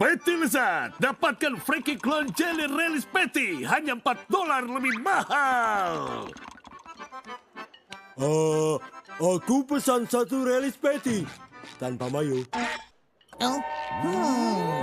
Patty lezat. Dapatkan Frankie Clone Jelly Relish Patty. Hanya 4 dolar lebih mahal. Uh, aku pesan satu relis patty tanpa mayo. Oh, hmm.